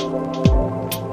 した。